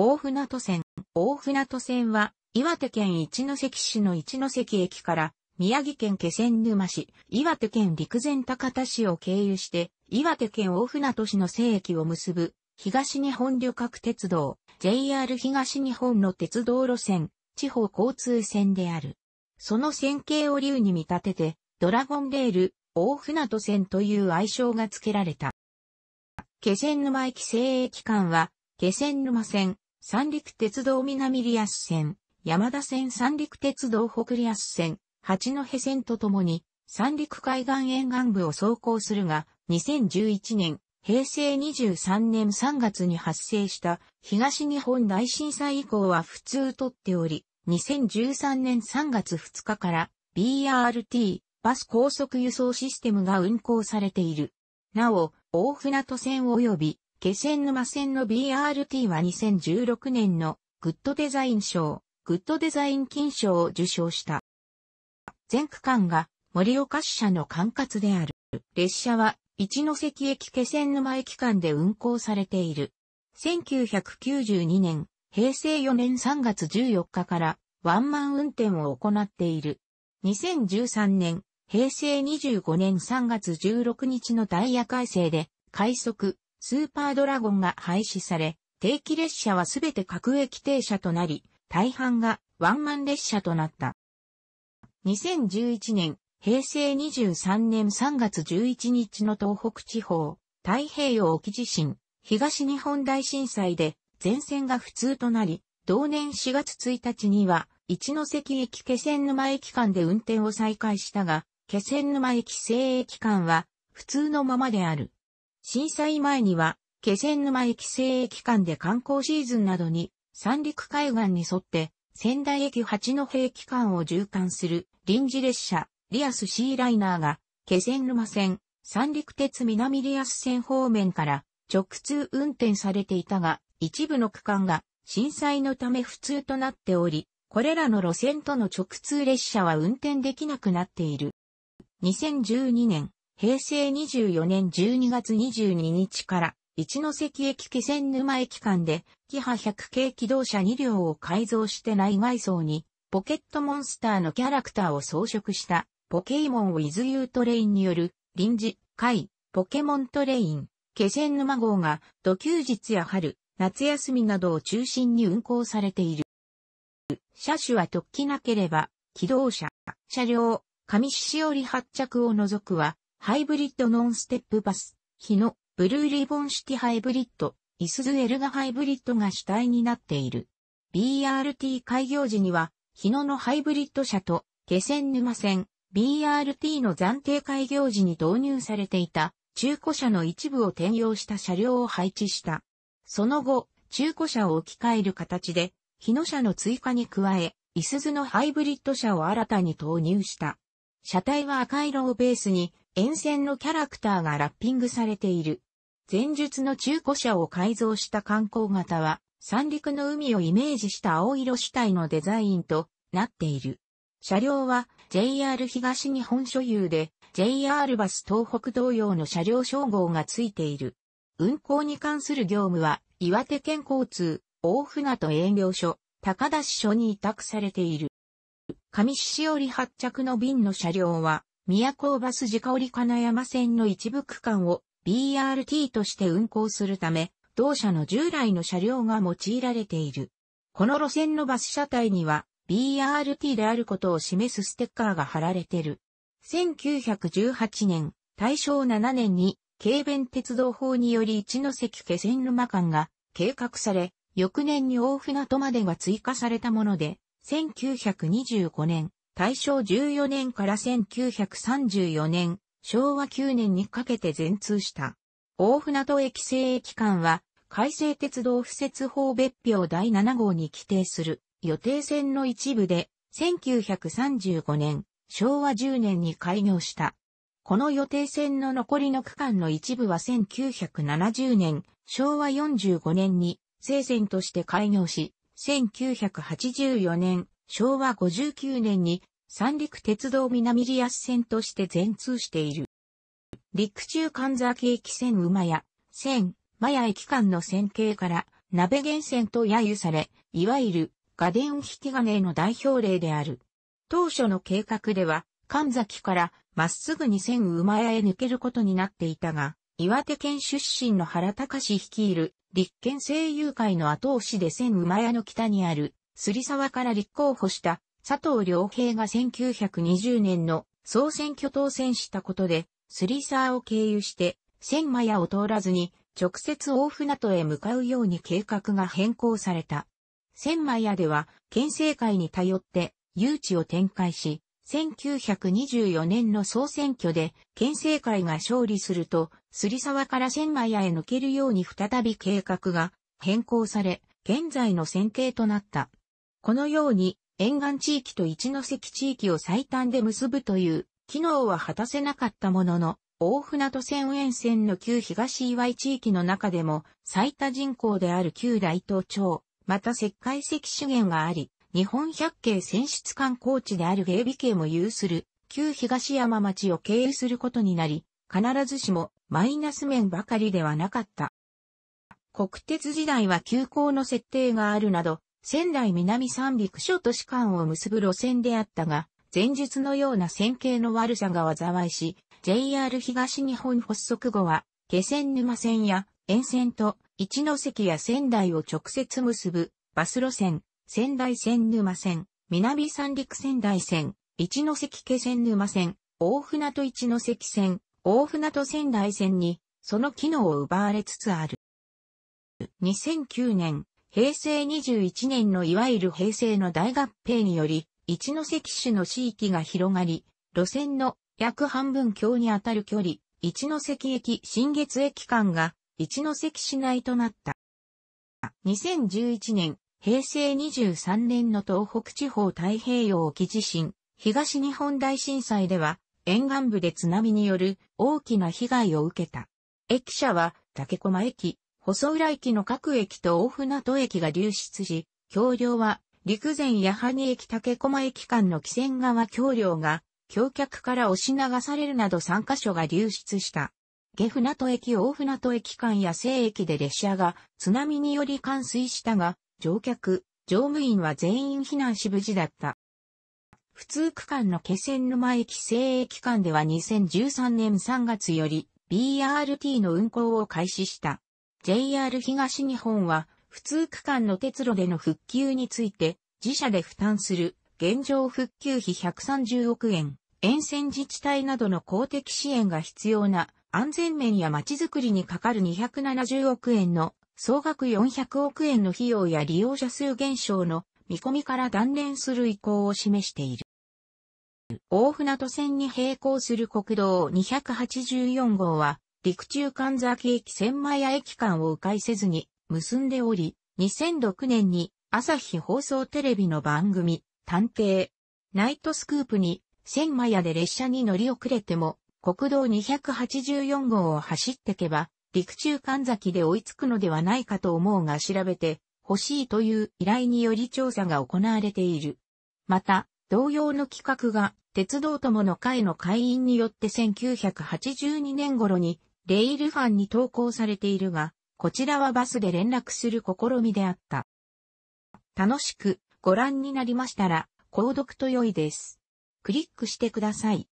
大船渡線。大船渡線は、岩手県一関市の一関駅から、宮城県気仙沼市、岩手県陸前高田市を経由して、岩手県大船渡市の西駅を結ぶ、東日本旅客鉄道、JR 東日本の鉄道路線、地方交通線である。その線形を竜に見立てて、ドラゴンレール、大船渡線という愛称が付けられた。気仙沼駅西駅間は、気仙沼線、三陸鉄道南リアス線、山田線三陸鉄道北リアス線、八戸線とともに、三陸海岸沿岸部を走行するが、2011年、平成23年3月に発生した東日本大震災以降は普通とっており、2013年3月2日から BRT バス高速輸送システムが運行されている。なお、大船渡線及び気仙沼線の BRT は2016年のグッドデザイン賞、グッドデザイン金賞を受賞した。全区間が盛岡支社の管轄である。列車は一関駅気仙沼駅間で運行されている。1992年、平成4年3月14日からワンマン運転を行っている。2013年、平成25年3月16日のダイヤ改正で快速スーパードラゴンが廃止され、定期列車はすべて各駅停車となり、大半がワンマン列車となった。2011年、平成23年3月11日の東北地方、太平洋沖地震、東日本大震災で全線が普通となり、同年4月1日には、一関駅気仙沼駅間で運転を再開したが、気仙沼駅西駅間は普通のままである。震災前には、気仙沼駅西駅間で観光シーズンなどに、三陸海岸に沿って、仙台駅八戸駅間を縦貫する臨時列車、リアスシーライナーが、気仙沼線、三陸鉄南リアス線方面から直通運転されていたが、一部の区間が震災のため普通となっており、これらの路線との直通列車は運転できなくなっている。2012年、平成24年12月22日から、一関駅気仙沼駅間で、キハ100系機動車2両を改造して内外装に、ポケットモンスターのキャラクターを装飾した、ポケイモンウィズユートレインによる、臨時、会、ポケモントレイン、気仙沼号が、土休日や春、夏休みなどを中心に運行されている。車種は特記なければ、気動車、車両、上鹿折発着を除くは、ハイブリッドノンステップバス、日野、ブルーリボンシティハイブリッド、いすゞエルガハイブリッドが主体になっている。BRT 開業時には、日野のハイブリッド車と、気仙沼線、BRT の暫定開業時に導入されていた、中古車の一部を転用した車両を配置した。その後、中古車を置き換える形で、日野車の追加に加え、イスズのハイブリッド車を新たに投入した。車体は赤色をベースに、沿線のキャラクターがラッピングされている。前述の中古車を改造した観光型は、三陸の海をイメージした青色主体のデザインとなっている。車両は JR 東日本所有で JR バス東北同様の車両称号がついている。運行に関する業務は岩手県交通、大船渡営業所、高田市署に委託されている。上獅折発着の便の車両は宮古バス直折金山線の一部区間を BRT として運行するため、同社の従来の車両が用いられている。この路線のバス車体には BRT であることを示すステッカーが貼られている。1918年、大正7年に、軽便鉄道法により一ノ関気仙沼間が計画され、翌年に大船渡までが追加されたもので、1925年、大正14年から1934年、昭和9年にかけて全通した。大船渡駅西駅間は、改正鉄道敷設法別表第7号に規定する予定線の一部で、1935年、昭和10年に開業した。この予定線の残りの区間の一部は1970年、昭和45年に、聖線として開業し、1984年、昭和59年に三陸鉄道南リアス線として全通している。陸中神崎駅線馬屋、線、マヤ駅間の線形から鍋源泉と揶揄され、いわゆるガデン引き金の代表例である。当初の計画では、神崎からまっすぐに千馬屋へ抜けることになっていたが、岩手県出身の原隆率いる立憲政友会の後押しで千馬屋の北にある、杉沢から立候補した佐藤良平が1920年の総選挙当選したことで、杉沢を経由して、千馬屋を通らずに、直接大船渡へ向かうように計画が変更された。千馬屋では、県政会に頼って誘致を展開し、1924年の総選挙で県政会が勝利すると、杉沢から千枚屋へ抜けるように再び計画が変更され、現在の選定となった。このように沿岸地域と一関地域を最短で結ぶという機能は果たせなかったものの、大船渡線沿線の旧東岩井地域の中でも最多人口である旧大東町、また石灰石資源があり、日本百景選出観光地である芸備系も有する、旧東山町を経由することになり、必ずしもマイナス面ばかりではなかった。国鉄時代は急行の設定があるなど、仙台南三陸諸都市間を結ぶ路線であったが、前述のような線形の悪さが災いし、JR 東日本発足後は、気仙沼線や沿線と一ノ関や仙台を直接結ぶバス路線、仙台線沼線、南三陸仙台線、一ノ関気仙沼線、大船渡一ノ関線、大船渡仙台線に、その機能を奪われつつある。2009年、平成21年のいわゆる平成の大合併により、一ノ関市の地域が広がり、路線の約半分強にあたる距離、一ノ関駅新月駅間が一ノ関市内となった。2011年、平成23年の東北地方太平洋沖地震、東日本大震災では、沿岸部で津波による大きな被害を受けた。駅舎は、竹駒駅、細浦駅の各駅と大船渡駅が流出し、橋梁は、陸前矢作駅竹駒駅間の汽船側橋梁が、橋脚から押し流されるなど3カ所が流出した。下船渡駅大船渡駅間や西駅で列車が津波により冠水したが、乗客、乗務員は全員避難し無事だった。普通区間の気仙沼駅西駅間では2013年3月より BRT の運行を開始した。JR 東日本は普通区間の鉄路での復旧について自社で負担する現状復旧費130億円、沿線自治体などの公的支援が必要な安全面や街づくりにかかる270億円の総額400億円の費用や利用者数減少の見込みから断念する意向を示している。大船渡線に並行する国道284号は、陸中神崎駅千枚屋駅間を迂回せずに結んでおり、2006年に朝日放送テレビの番組、探偵、ナイトスクープに千枚屋で列車に乗り遅れても、国道284号を走ってけば、陸中神崎で追いつくのではないかと思うが調べて欲しいという依頼により調査が行われている。また、同様の企画が鉄道友の会の会員によって1982年頃にレイルファンに投稿されているが、こちらはバスで連絡する試みであった。楽しくご覧になりましたら、購読と良いです。クリックしてください。